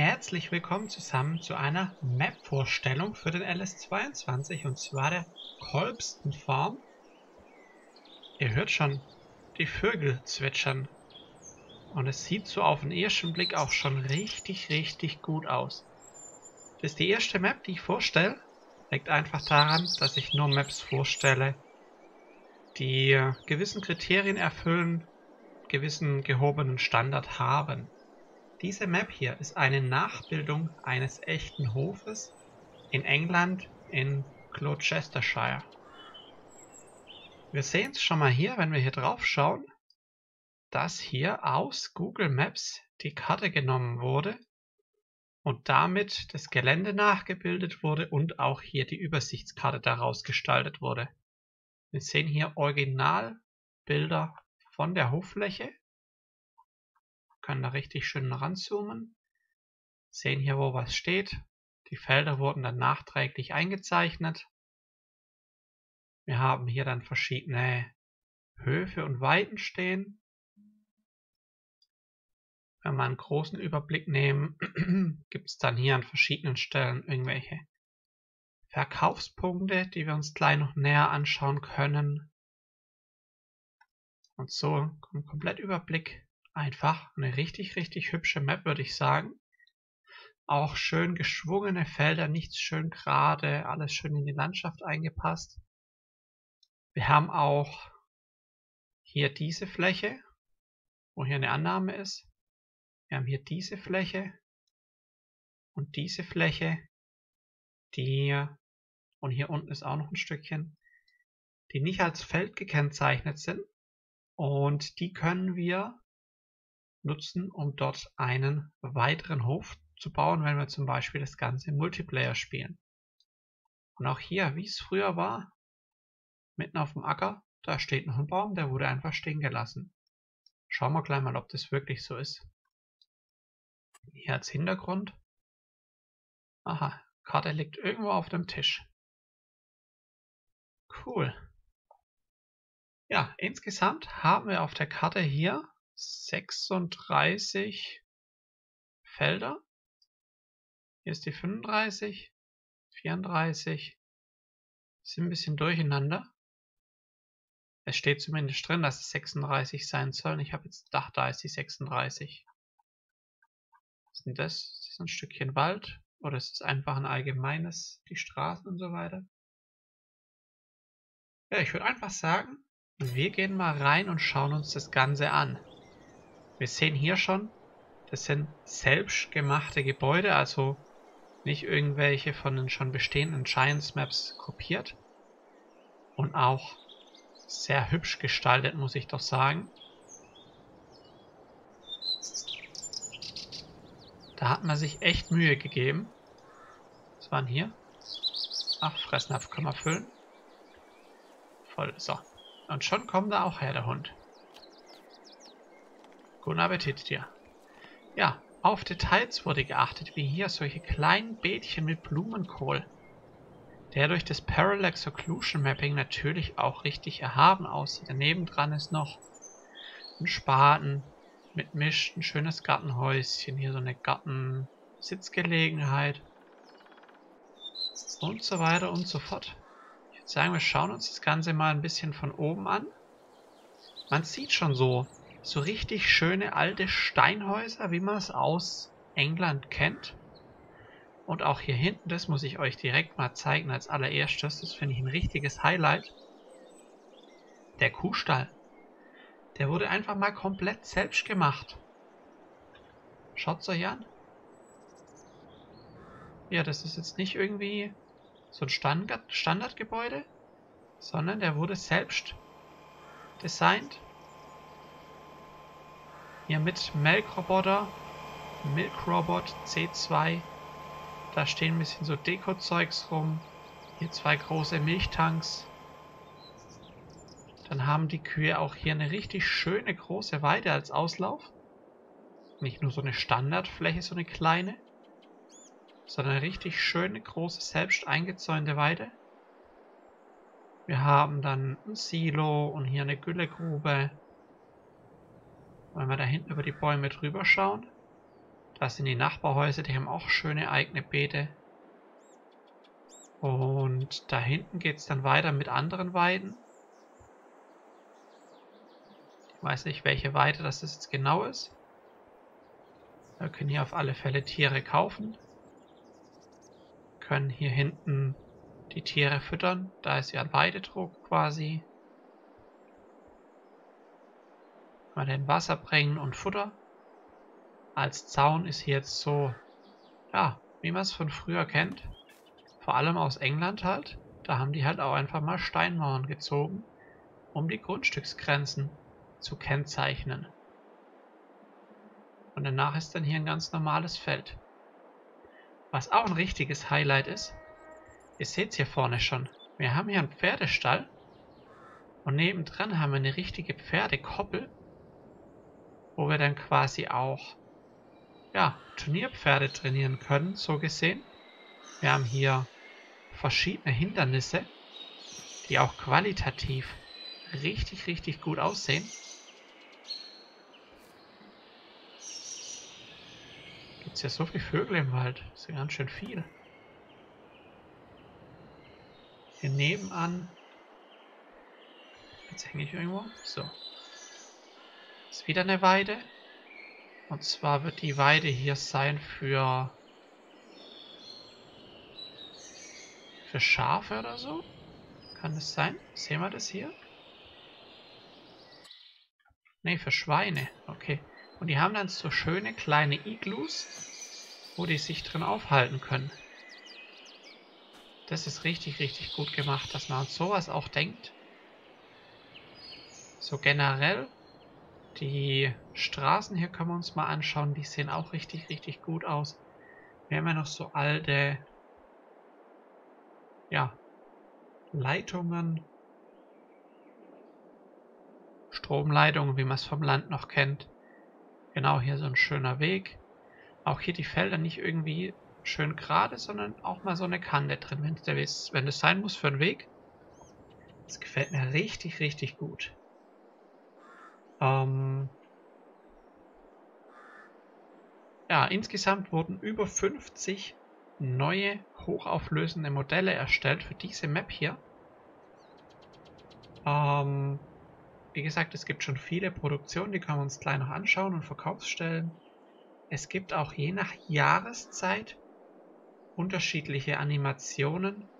herzlich willkommen zusammen zu einer Map-Vorstellung für den LS22 und zwar der Kolbsten Farm. Ihr hört schon die Vögel zwitschern und es sieht so auf den ersten Blick auch schon richtig, richtig gut aus. Das ist die erste Map, die ich vorstelle. Liegt einfach daran, dass ich nur Maps vorstelle, die gewissen Kriterien erfüllen, gewissen gehobenen Standard haben. Diese Map hier ist eine Nachbildung eines echten Hofes in England in Gloucestershire. Wir sehen es schon mal hier, wenn wir hier drauf schauen, dass hier aus Google Maps die Karte genommen wurde und damit das Gelände nachgebildet wurde und auch hier die Übersichtskarte daraus gestaltet wurde. Wir sehen hier Originalbilder von der Hoffläche können da richtig schön ranzoomen. Sehen hier, wo was steht. Die Felder wurden dann nachträglich eingezeichnet. Wir haben hier dann verschiedene Höfe und Weiten stehen. Wenn wir einen großen Überblick nehmen, gibt es dann hier an verschiedenen Stellen irgendwelche Verkaufspunkte, die wir uns gleich noch näher anschauen können. Und so kommt ein komplett Überblick Einfach eine richtig, richtig hübsche Map, würde ich sagen. Auch schön geschwungene Felder, nichts schön gerade, alles schön in die Landschaft eingepasst. Wir haben auch hier diese Fläche, wo hier eine Annahme ist. Wir haben hier diese Fläche und diese Fläche, die und hier unten ist auch noch ein Stückchen, die nicht als Feld gekennzeichnet sind. Und die können wir nutzen, um dort einen weiteren Hof zu bauen, wenn wir zum Beispiel das Ganze Multiplayer spielen. Und auch hier, wie es früher war, mitten auf dem Acker, da steht noch ein Baum, der wurde einfach stehen gelassen. Schauen wir gleich mal, ob das wirklich so ist. Hier als Hintergrund. Aha, Karte liegt irgendwo auf dem Tisch. Cool. Ja, insgesamt haben wir auf der Karte hier 36 Felder. Hier ist die 35, 34. Sind ein bisschen durcheinander. Es steht zumindest drin, dass es 36 sein sollen. Ich habe jetzt gedacht, da ist die 36. Was ist denn das? Ist das ein Stückchen Wald? Oder ist es einfach ein allgemeines, die Straßen und so weiter? Ja, ich würde einfach sagen, wir gehen mal rein und schauen uns das Ganze an. Wir sehen hier schon, das sind selbstgemachte Gebäude, also nicht irgendwelche von den schon bestehenden Giants Maps kopiert. Und auch sehr hübsch gestaltet, muss ich doch sagen. Da hat man sich echt Mühe gegeben. Was waren hier? Ach, Fressnapf können wir füllen. Voll, so. Und schon kommt da auch her, der Hund. Guten Appetit dir. Ja, auf Details wurde geachtet, wie hier solche kleinen Beetchen mit Blumenkohl, der durch das Parallax Occlusion Mapping natürlich auch richtig erhaben aussieht. Daneben dran ist noch ein Spaten mit Misch, ein schönes Gartenhäuschen, hier so eine Gartensitzgelegenheit und so weiter und so fort. Ich würde sagen, wir schauen uns das Ganze mal ein bisschen von oben an. Man sieht schon so, so richtig schöne alte Steinhäuser, wie man es aus England kennt. Und auch hier hinten, das muss ich euch direkt mal zeigen als allererstes. Das finde ich ein richtiges Highlight. Der Kuhstall. Der wurde einfach mal komplett selbst gemacht. Schaut's euch an. Ja, das ist jetzt nicht irgendwie so ein Standard Standardgebäude, sondern der wurde selbst designt hier mit Melkroboter, Milkrobot C2. Da stehen ein bisschen so Deko-Zeugs rum. Hier zwei große Milchtanks. Dann haben die Kühe auch hier eine richtig schöne große Weide als Auslauf. Nicht nur so eine Standardfläche, so eine kleine, sondern eine richtig schöne, große, selbst eingezäunte Weide. Wir haben dann ein Silo und hier eine Güllegrube. Wenn wir da hinten über die Bäume drüber schauen, Das sind die Nachbarhäuser, die haben auch schöne eigene Beete. Und da hinten geht es dann weiter mit anderen Weiden. Ich weiß nicht, welche Weide das jetzt genau ist. Wir können hier auf alle Fälle Tiere kaufen. Können hier hinten die Tiere füttern. Da ist ja ein Weidedruck quasi. Mal den Wasser bringen und Futter. Als Zaun ist hier jetzt so, ja, wie man es von früher kennt. Vor allem aus England halt. Da haben die halt auch einfach mal Steinmauern gezogen, um die Grundstücksgrenzen zu kennzeichnen. Und danach ist dann hier ein ganz normales Feld. Was auch ein richtiges Highlight ist, ihr seht es hier vorne schon, wir haben hier einen Pferdestall und nebendran haben wir eine richtige Pferdekoppel, wo wir dann quasi auch ja, Turnierpferde trainieren können, so gesehen. Wir haben hier verschiedene Hindernisse, die auch qualitativ richtig, richtig gut aussehen. Gibt es ja so viele Vögel im Wald. Das ist ja ganz schön viel. Hier nebenan. Jetzt hänge ich irgendwo. So. Ist wieder eine Weide. Und zwar wird die Weide hier sein für für Schafe oder so. Kann das sein? Sehen wir das hier? Ne, für Schweine. Okay. Und die haben dann so schöne kleine Iglus, wo die sich drin aufhalten können. Das ist richtig, richtig gut gemacht, dass man an sowas auch denkt. So generell, die Straßen hier können wir uns mal anschauen. Die sehen auch richtig, richtig gut aus. Wir haben ja noch so alte, ja, Leitungen. Stromleitungen, wie man es vom Land noch kennt. Genau, hier so ein schöner Weg. Auch hier die Felder nicht irgendwie schön gerade, sondern auch mal so eine Kante drin, wenn es sein muss für einen Weg. Das gefällt mir richtig, richtig gut. Ähm ja, insgesamt wurden über 50 neue hochauflösende Modelle erstellt für diese Map hier. Ähm wie gesagt, es gibt schon viele Produktionen, die können wir uns gleich noch anschauen und Verkaufsstellen. Es gibt auch je nach Jahreszeit unterschiedliche Animationen,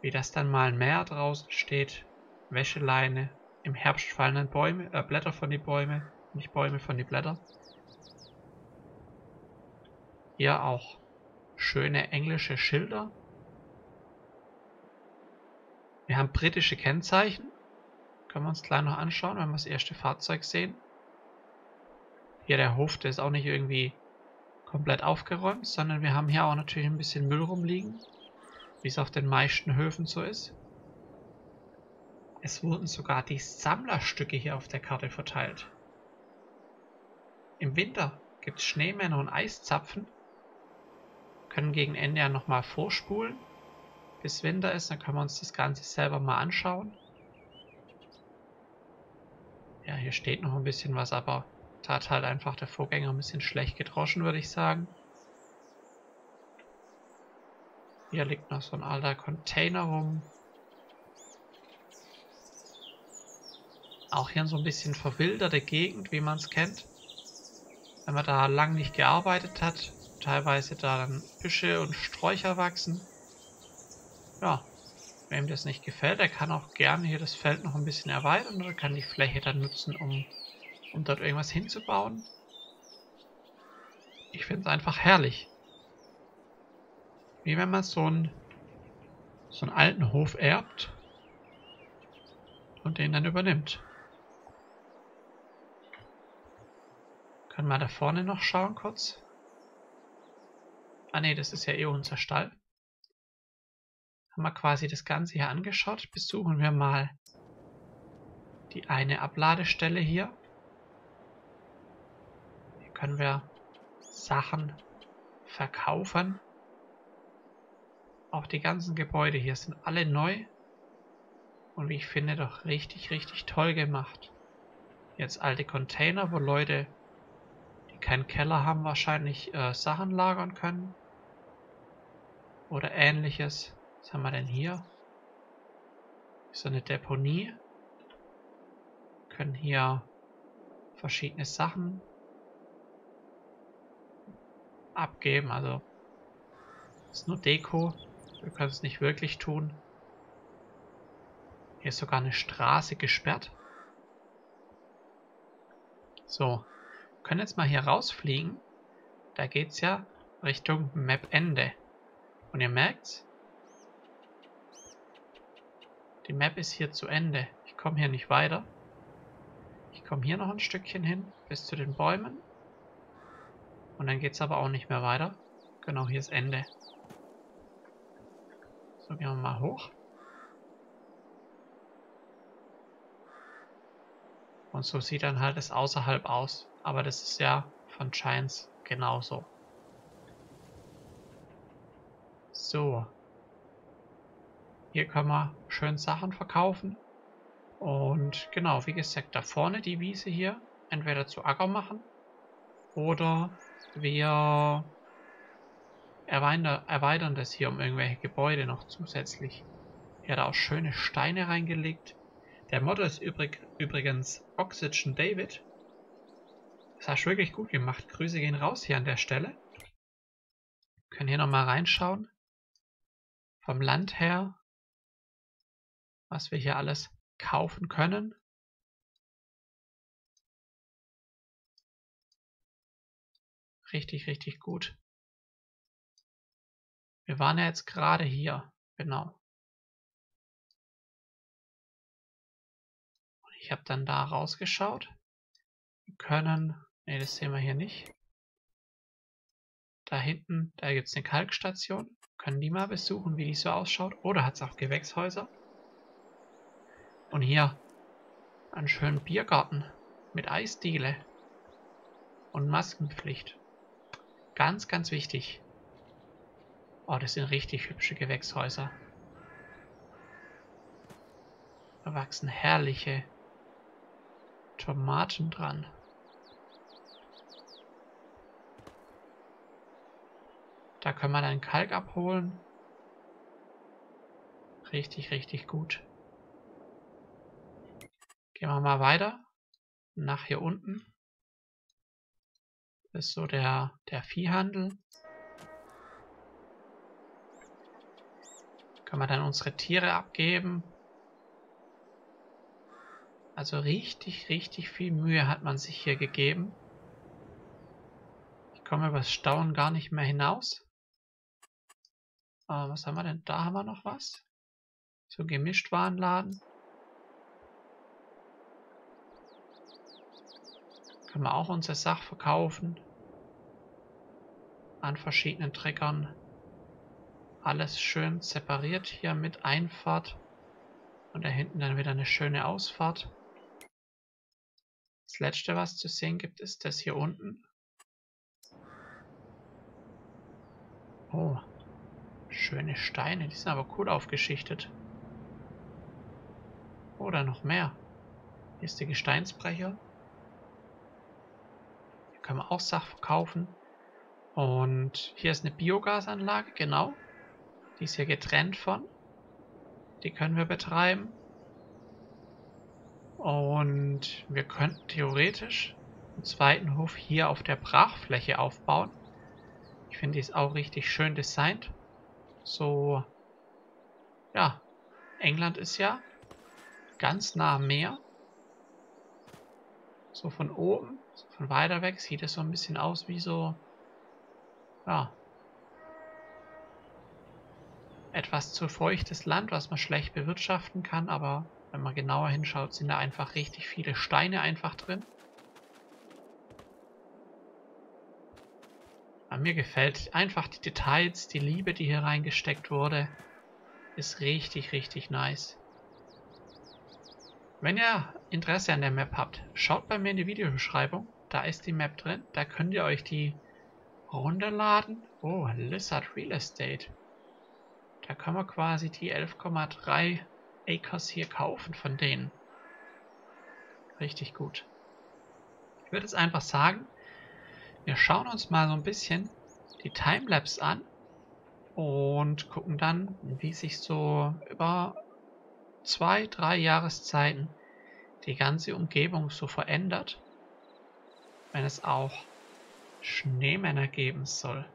wie das dann mal ein Meer draußen steht, Wäscheleine, im Herbst fallenden Bäume, äh, Blätter von die Bäume, nicht Bäume von die Blätter. Hier auch schöne englische Schilder. Wir haben britische Kennzeichen. Können wir uns gleich noch anschauen, wenn wir das erste Fahrzeug sehen. Hier der Hof, der ist auch nicht irgendwie komplett aufgeräumt, sondern wir haben hier auch natürlich ein bisschen Müll rumliegen, wie es auf den meisten Höfen so ist. Es wurden sogar die Sammlerstücke hier auf der Karte verteilt. Im Winter gibt es Schneemänner und Eiszapfen. Können gegen Ende ja nochmal vorspulen, bis Winter ist. Dann können wir uns das Ganze selber mal anschauen. Ja, hier steht noch ein bisschen was, aber da hat halt einfach der Vorgänger ein bisschen schlecht gedroschen, würde ich sagen. Hier liegt noch so ein alter Container rum. Auch hier so ein bisschen verwilderte Gegend, wie man es kennt. Wenn man da lang nicht gearbeitet hat, teilweise da dann Büsche und Sträucher wachsen. Ja, Wem das nicht gefällt, der kann auch gerne hier das Feld noch ein bisschen erweitern oder kann die Fläche dann nutzen, um, um dort irgendwas hinzubauen. Ich finde es einfach herrlich. Wie wenn man so einen, so einen alten Hof erbt und den dann übernimmt. Können wir da vorne noch schauen kurz? Ah ne, das ist ja eh unser Stall haben wir quasi das Ganze hier angeschaut. Besuchen wir mal die eine Abladestelle hier. Hier können wir Sachen verkaufen. Auch die ganzen Gebäude hier sind alle neu. Und wie ich finde, doch richtig, richtig toll gemacht. Jetzt alte Container, wo Leute keinen Keller haben, wahrscheinlich äh, Sachen lagern können. Oder ähnliches. Was haben wir denn hier? So eine Deponie. Wir können hier verschiedene Sachen abgeben. Also ist nur Deko. Wir können es nicht wirklich tun. Hier ist sogar eine Straße gesperrt. So, können jetzt mal hier rausfliegen. Da geht es ja Richtung Map-Ende. Und ihr merkt, die Map ist hier zu Ende. Ich komme hier nicht weiter. Ich komme hier noch ein Stückchen hin, bis zu den Bäumen. Und dann geht es aber auch nicht mehr weiter. Genau, hier ist Ende. So, gehen wir mal hoch. Und so sieht dann halt das außerhalb aus. Aber das ist ja von Giants genauso. So. Hier können wir schön Sachen verkaufen. Und genau, wie gesagt, da vorne die Wiese hier entweder zu Acker machen oder wir erweitern, das hier um irgendwelche Gebäude noch zusätzlich. Hier hat er auch schöne Steine reingelegt. Der Motto ist übrig, übrigens Oxygen David. Das hast du wirklich gut gemacht. Grüße gehen raus hier an der Stelle. Wir können hier nochmal reinschauen. Vom Land her. Was wir hier alles kaufen können. Richtig, richtig gut. Wir waren ja jetzt gerade hier. Genau. Ich habe dann da rausgeschaut. Wir können, ne, das sehen wir hier nicht. Da hinten, da gibt es eine Kalkstation. Können die mal besuchen, wie die so ausschaut. Oder hat es auch Gewächshäuser. Und hier einen schönen Biergarten mit Eisdiele und Maskenpflicht. Ganz, ganz wichtig. Oh, das sind richtig hübsche Gewächshäuser. Da wachsen herrliche Tomaten dran. Da können wir dann Kalk abholen. Richtig, richtig gut. Gehen wir mal weiter. Nach hier unten. Das ist so der, der Viehhandel. Können wir dann unsere Tiere abgeben. Also richtig, richtig viel Mühe hat man sich hier gegeben. Ich komme über das Stauen gar nicht mehr hinaus. Aber was haben wir denn? Da haben wir noch was. So Gemischtwarenladen. Können wir auch unsere Sache verkaufen. An verschiedenen Triggern. Alles schön separiert hier mit Einfahrt. Und da hinten dann wieder eine schöne Ausfahrt. Das letzte, was zu sehen gibt, ist das hier unten. Oh, schöne Steine, die sind aber cool aufgeschichtet. Oder noch mehr. Hier ist der Gesteinsbrecher. Hier können wir auch Sachen verkaufen. Und hier ist eine Biogasanlage, genau. Die ist hier getrennt von. Die können wir betreiben. Und wir könnten theoretisch einen zweiten Hof hier auf der Brachfläche aufbauen. Ich finde, die ist auch richtig schön designt. So, ja, England ist ja ganz nah am Meer. So von oben, so von weiter weg sieht es so ein bisschen aus wie so, ja, etwas zu feuchtes Land, was man schlecht bewirtschaften kann, aber wenn man genauer hinschaut, sind da einfach richtig viele Steine einfach drin. Aber mir gefällt einfach die Details, die Liebe, die hier reingesteckt wurde, ist richtig, richtig nice. Wenn ihr Interesse an der Map habt, schaut bei mir in die Videobeschreibung. Da ist die Map drin. Da könnt ihr euch die runterladen. Oh, Lizard Real Estate. Da kann man quasi die 11,3 Acres hier kaufen von denen. Richtig gut. Ich würde jetzt einfach sagen, Wir schauen uns mal so ein bisschen die Timelapse an und gucken dann, wie sich so über zwei, drei Jahreszeiten die ganze Umgebung so verändert, wenn es auch Schneemänner geben soll.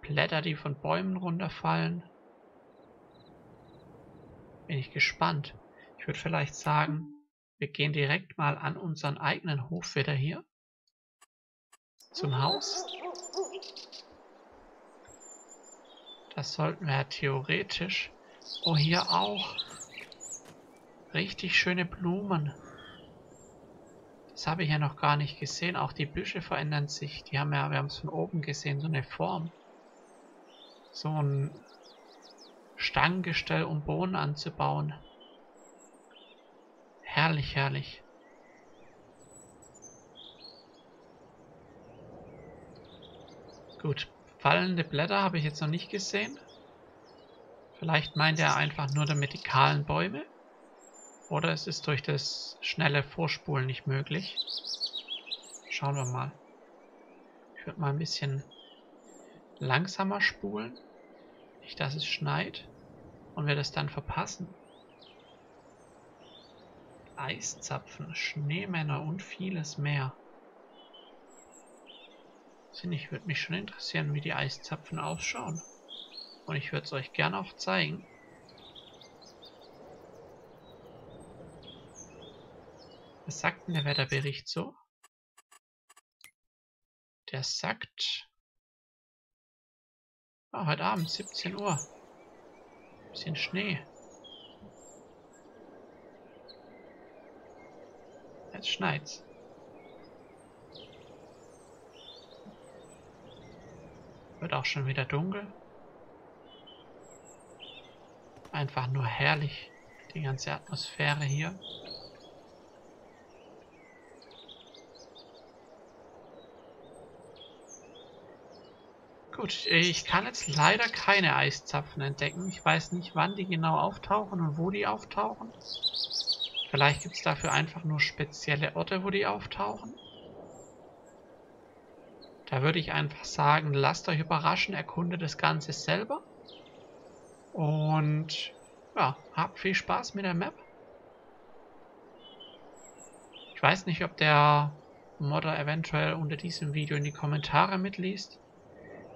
Blätter, die von Bäumen runterfallen. Bin ich gespannt. Ich würde vielleicht sagen, wir gehen direkt mal an unseren eigenen Hof wieder hier. Zum Haus. Das sollten wir ja theoretisch. Oh, hier auch. Richtig schöne Blumen. Das habe ich ja noch gar nicht gesehen. Auch die Büsche verändern sich. Die haben ja, wir haben es von oben gesehen, so eine Form. So ein Stangengestell, um Bohnen anzubauen. Herrlich, herrlich. Gut, fallende Blätter habe ich jetzt noch nicht gesehen. Vielleicht meint er einfach nur damit die kahlen Bäume. Oder es ist durch das schnelle Vorspulen nicht möglich. Schauen wir mal. Ich würde mal ein bisschen langsamer spulen. Nicht, dass es schneit. Und wir das dann verpassen. Eiszapfen, Schneemänner und vieles mehr. Ich würde mich schon interessieren, wie die Eiszapfen ausschauen. Und ich würde es euch gerne auch zeigen. Was sagt denn der Wetterbericht so? Der sagt... Oh, heute Abend, 17 Uhr. Bisschen Schnee. Jetzt schneit's. Wird auch schon wieder dunkel. Einfach nur herrlich, die ganze Atmosphäre hier. Gut, ich kann jetzt leider keine Eiszapfen entdecken. Ich weiß nicht, wann die genau auftauchen und wo die auftauchen. Vielleicht gibt es dafür einfach nur spezielle Orte, wo die auftauchen. Da würde ich einfach sagen, lasst euch überraschen, erkundet das Ganze selber. Und ja, habt viel Spaß mit der Map. Ich weiß nicht, ob der Modder eventuell unter diesem Video in die Kommentare mitliest.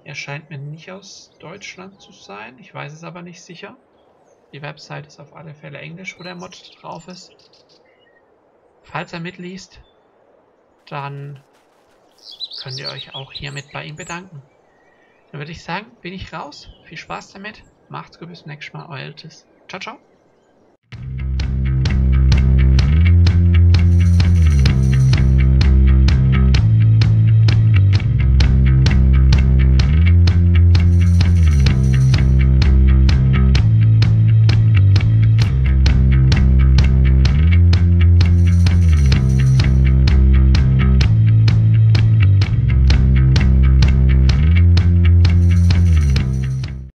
Er scheint mir nicht aus Deutschland zu sein. Ich weiß es aber nicht sicher. Die Website ist auf alle Fälle Englisch, wo der Mod drauf ist. Falls er mitliest, dann könnt ihr euch auch hiermit bei ihm bedanken. Dann würde ich sagen, bin ich raus. Viel Spaß damit. Macht's gut, bis zum nächsten Mal. Euer Eltis. Ciao, ciao.